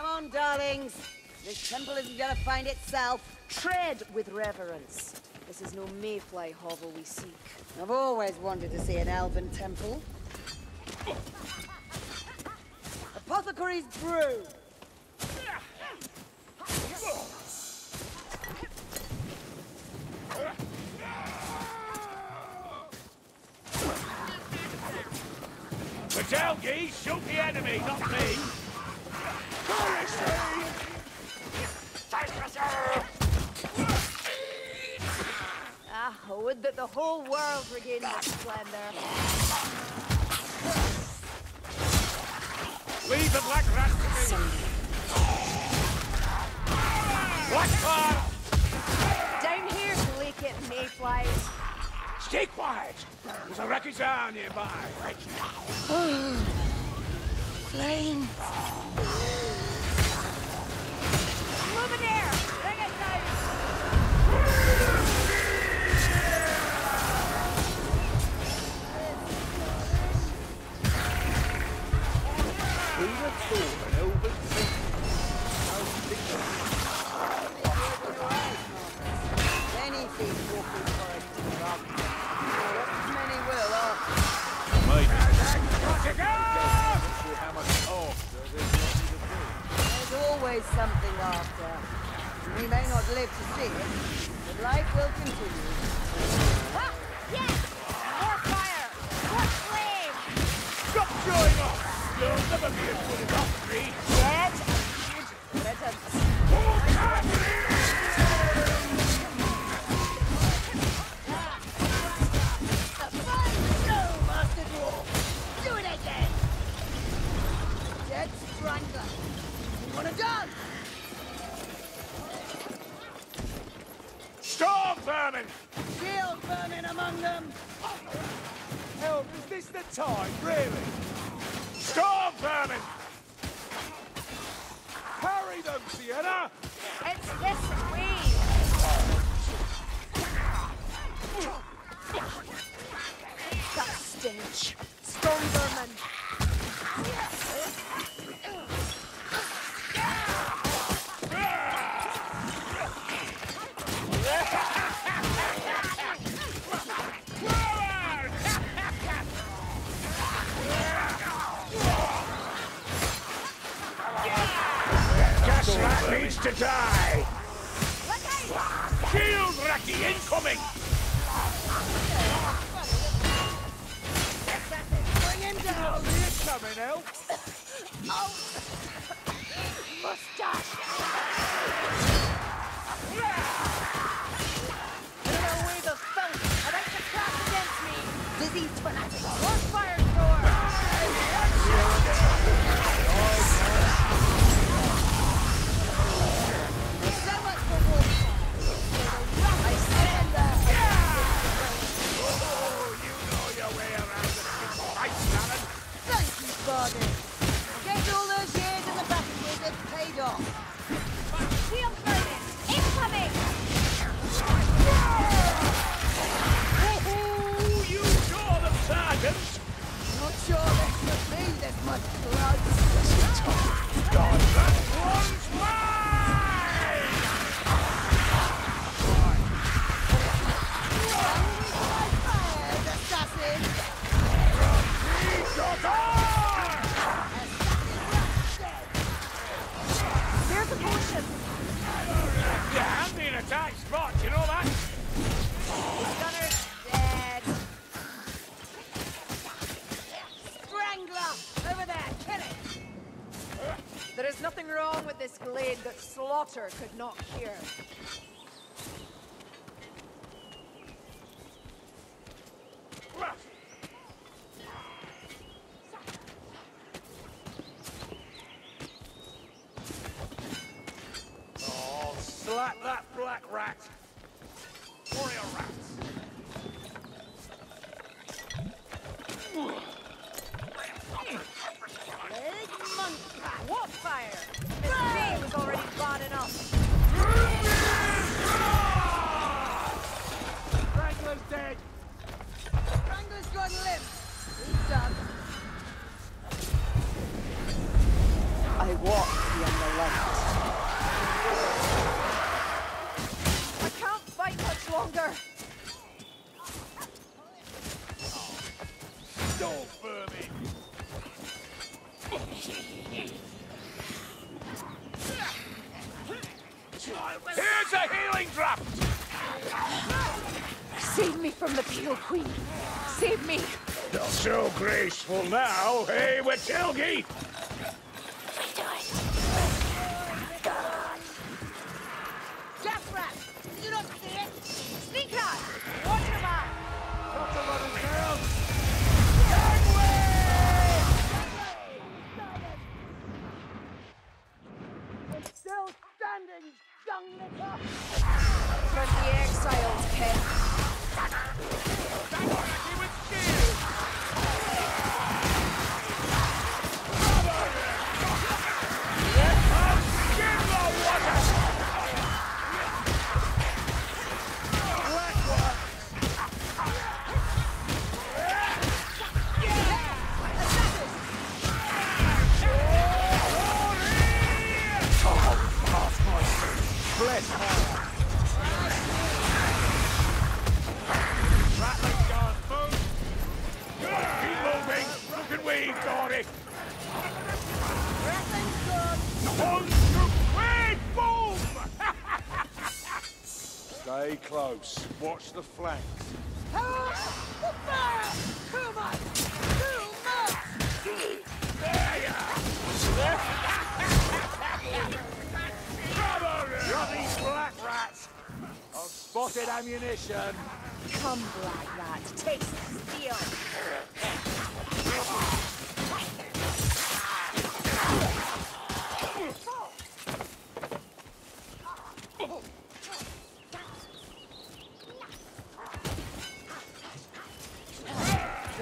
Come on, darlings. This temple isn't gonna find itself. Tread with reverence. This is no mayfly hovel we seek. I've always wanted to see an elven temple. Apothecary's brew. The Delgi shoot the enemy, not me! Ah, would that the whole world regained its splendor. Leave the black rat to me! Black fire! Down here, Glaciate mayflies. Stay quiet! There's a wreckage down nearby. Flame. Something after. We may not live to see it, but life will continue. Ah! Yes! More fire! More flame! Stop showing off! You'll never Storm vermin! Needs to die! Shield Raki incoming! Coming, elf! Much blood! God, that wrong with this glade that slaughter could not cure. Strangler's gone limp! He's eh, Watch the flanks. Too much! Too much! Spotted ammunition. Come, Black Rat. Taste steel.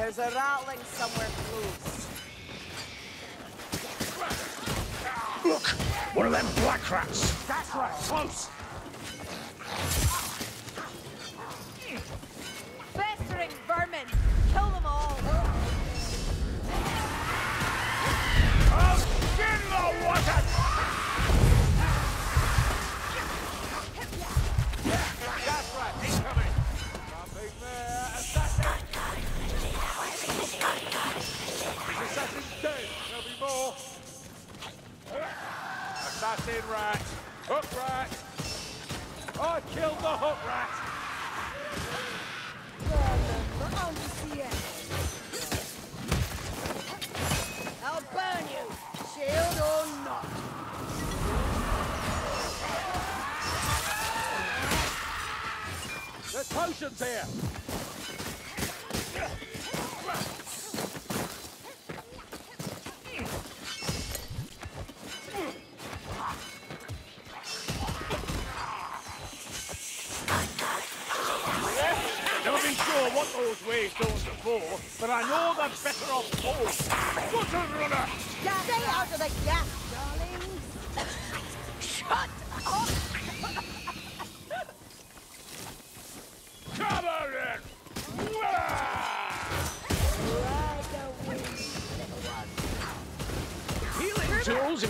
There's a rattling somewhere close. Look! One of them black rats! That's right, close! Potions here! Never been sure what those waves doors are for, but I know they're better off cold.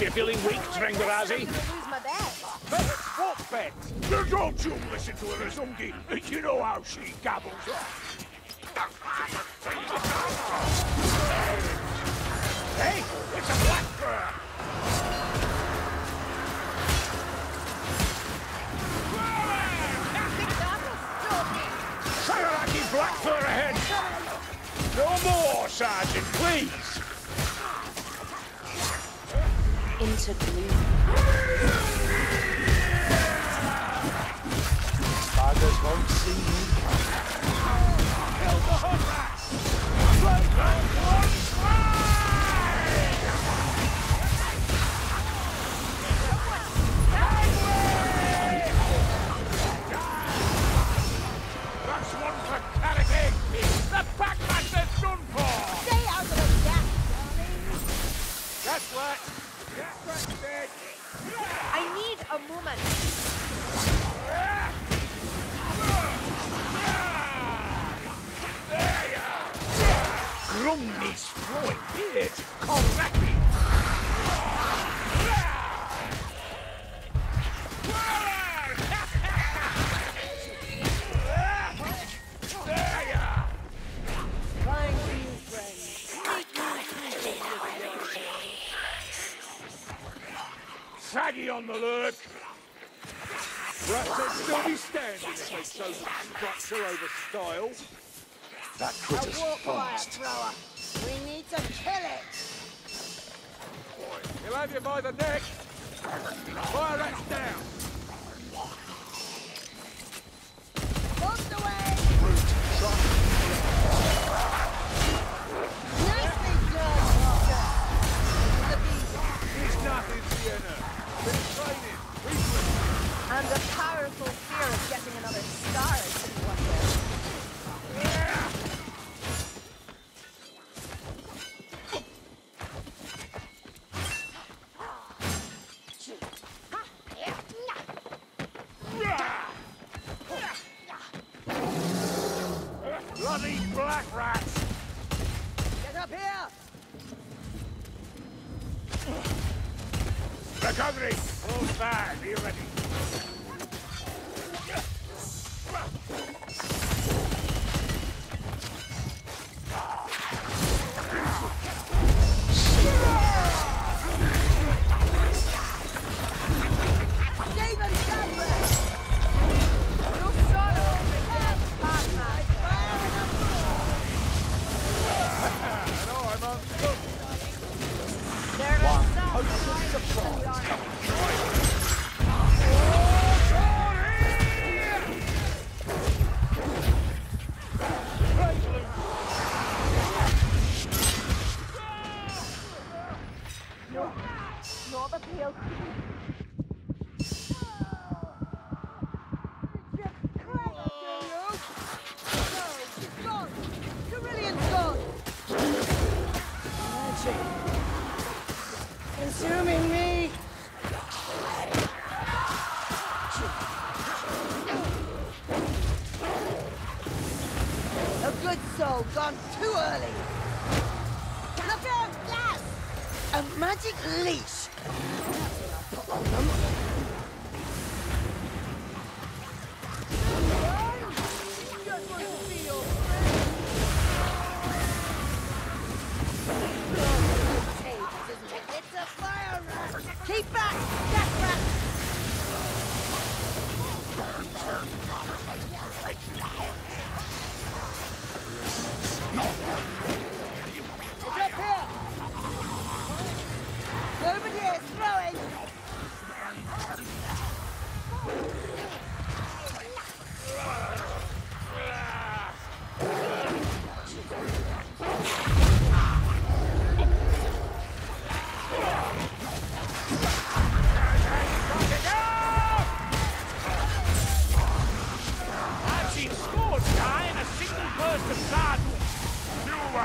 You're feeling weak, Trengarazi. I'm gonna lose my bet. But it's what bet? Don't you listen to her, Zungi. You know how she gabbles. Hey, it's a blackbird! Saraki Blackfur ahead! No more, Sergeant, please! Into gloom. Buggers won't see me. Kill the hook rat! A moment. Grungni's flowing beard! Structure over style. That A critter's fast. thrower. We need to kill it. He'll have you by the neck. Fire rats down. Most away. Brute, try. Nicely done, Walker. The beast. It's nothing, Sienna. Been training. Reflex. And a powerful fear of getting another scar, black rats. Get up here. Recovery. Close by. Be ready. Consuming me! A good soul gone too early! Look out! A magic leash!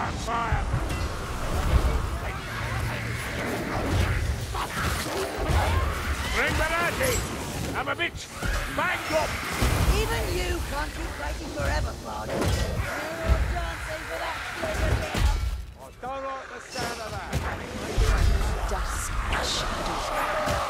Bring Barati. I'm a bitch! Bang up. Even you can't keep fighting forever, Father. You're dancing for that flavor. I don't like the sound of that. Dusk and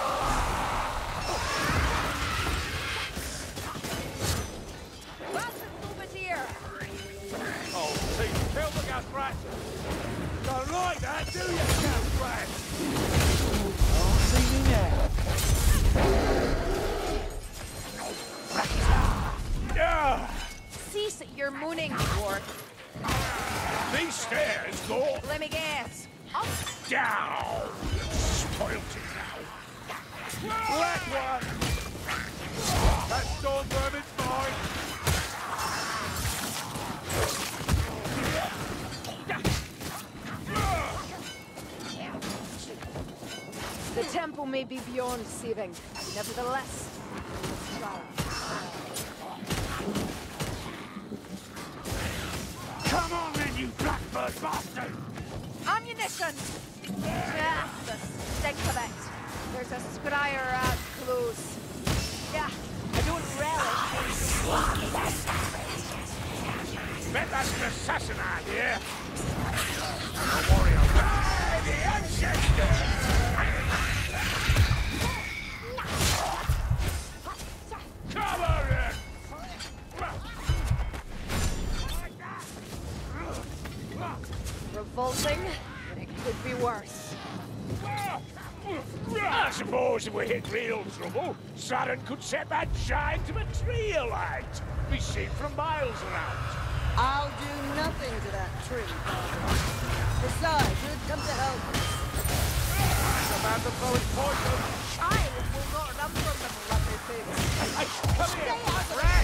Cease your mooning, Ward. These stairs go Let me guess. Up? down. Spoiled it now. Black one. That storm vermin's mine. The temple may be beyond saving. Nevertheless. Come on then, you blackbird bastard. Ammunition! Yeah, the stink of it. There's a scryer out close. Yeah, I don't relish Bet that's an assassin out here. A warrior. The ancestor. Revolting, but it could be worse. I suppose if we hit real trouble, Saren could set that giant of a tree alight. Be seen from miles around. I'll do nothing to that tree, Father. Besides, who'd come to help us? The man that throwing poison. I will not run from them, lovely things. Come Stay here, out of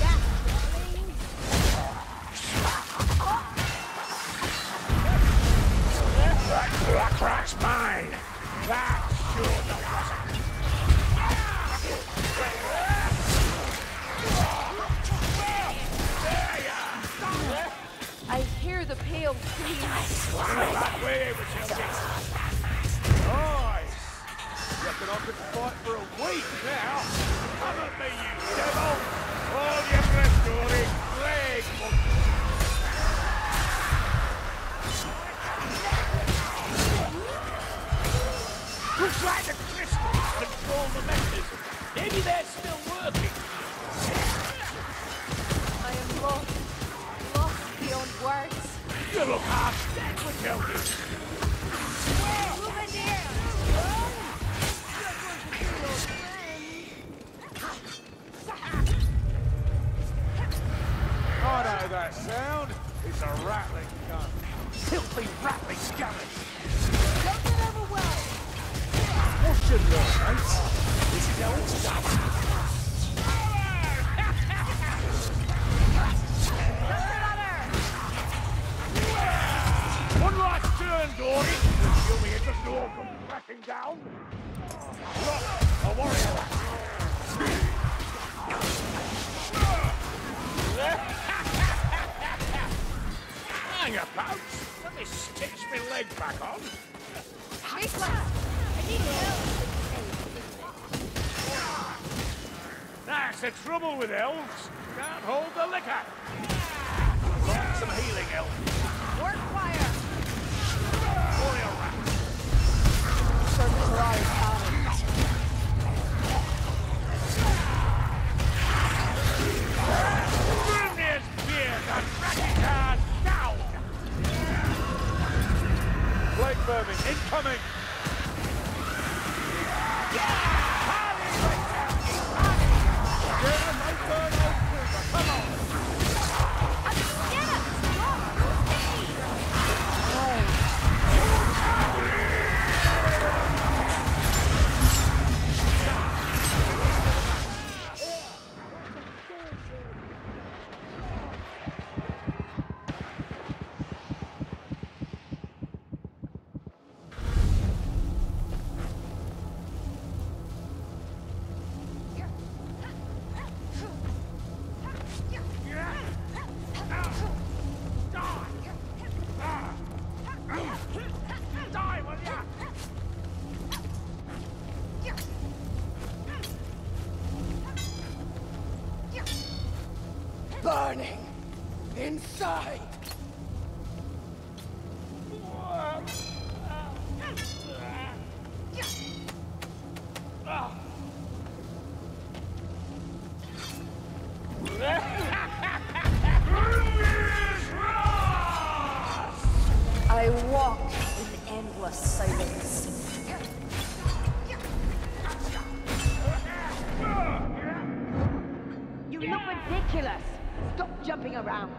Rat's mine. That sure. I hear the pale screams. That way. Nice. Reckon I could fight for a week now. Come at me, you devil. All your breath, Dory. Like the crystals control the mechanism. Maybe they're still working. I am lost. Lost beyond words. You look half dead, Matilda. Move leg back on. Nicholas, I need help. That's the trouble with elves. Can't hold the liquor. Like some healing elf. Work fire. Warrior rat. Blake Vermin incoming. I walk in endless silence. You look ridiculous. Stop jumping around.